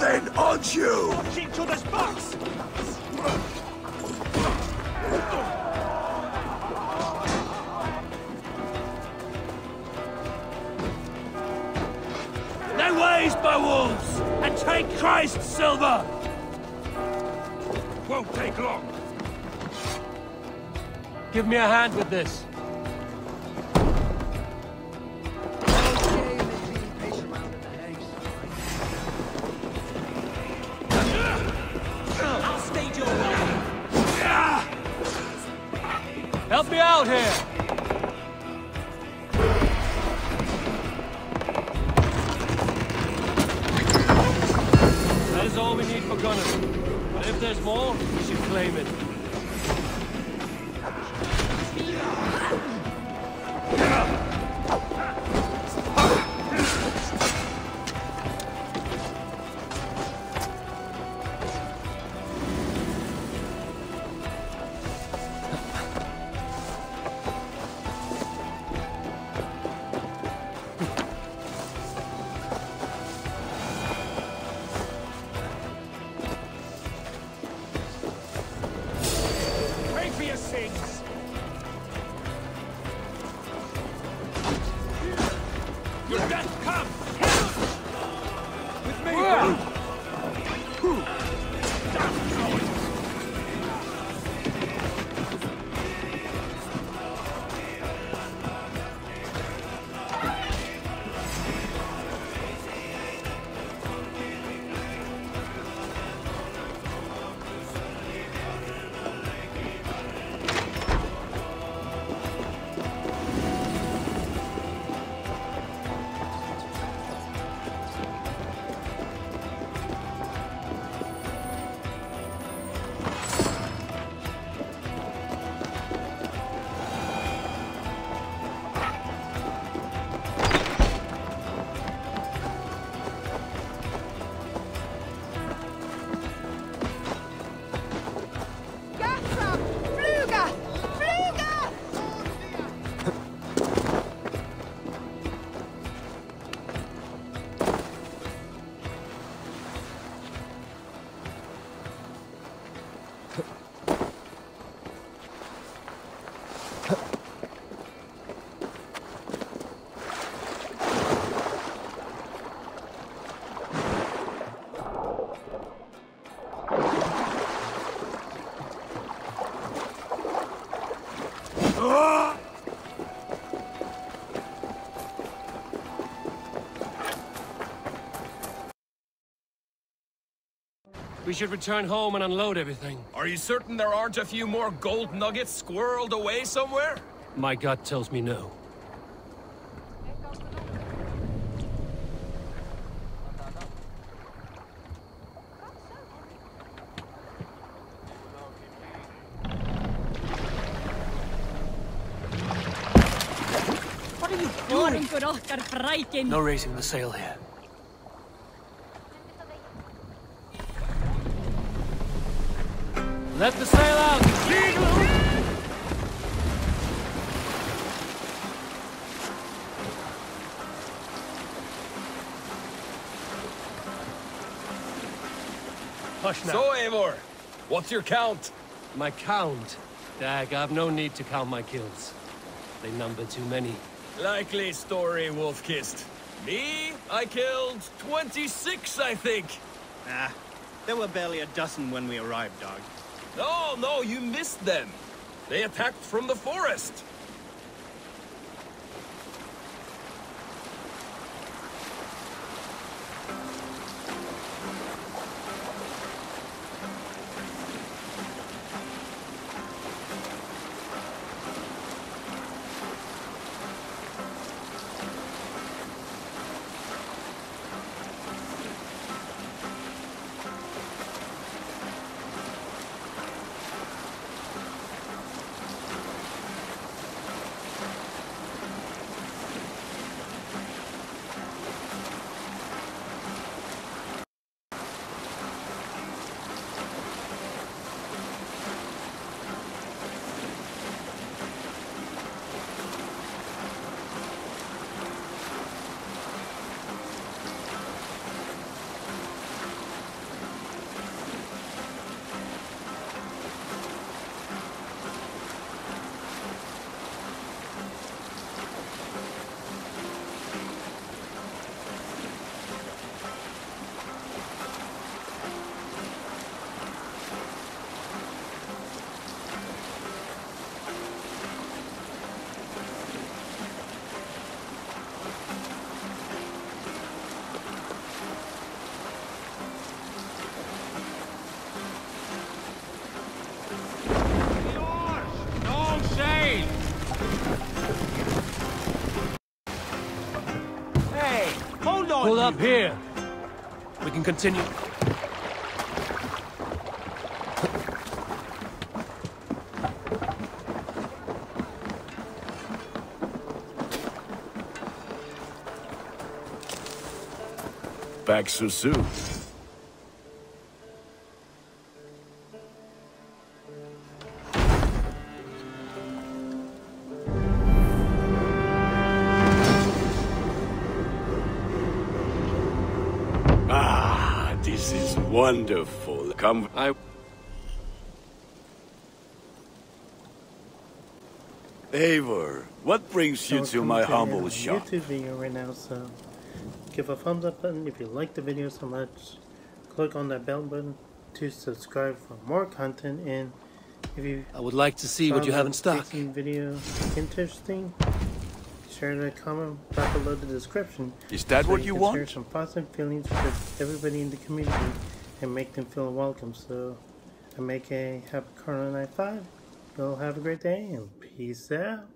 Got you! Watch each other's backs! Ways, wolves, and take Christ's silver! Won't take long. Give me a hand with this. Help me out here! That is all we need for Gunnar. But if there's more, we should claim it. Pray Your death come! Oh! We should return home and unload everything. Are you certain there aren't a few more gold nuggets squirreled away somewhere? My gut tells me no. What are you doing? Good okkar frækin. No raising the sail here. Let the sail out! Hush now. So, Eivor, what's your count? My count? Dag, I've no need to count my kills. They number too many. Likely story, Wolf-Kissed. Me? I killed 26, I think. Ah, there were barely a dozen when we arrived, dog. No, no, you missed them. They attacked from the forest. Up here. We can continue. Back so soon. This is wonderful. Come. I Eivor, what brings you So to my to humble shop? YouTube video right now, so give a thumbs up button if you like the video so much. Click on that bell button to subscribe for more content, and if you I would like to see what you have in the stock. fixing video interesting, share the comment down below the description. Is that so what you Share want? some positive feelings with everybody in the community and make them feel welcome. So I make a happy Corona Night 5. Go have a great day and peace out.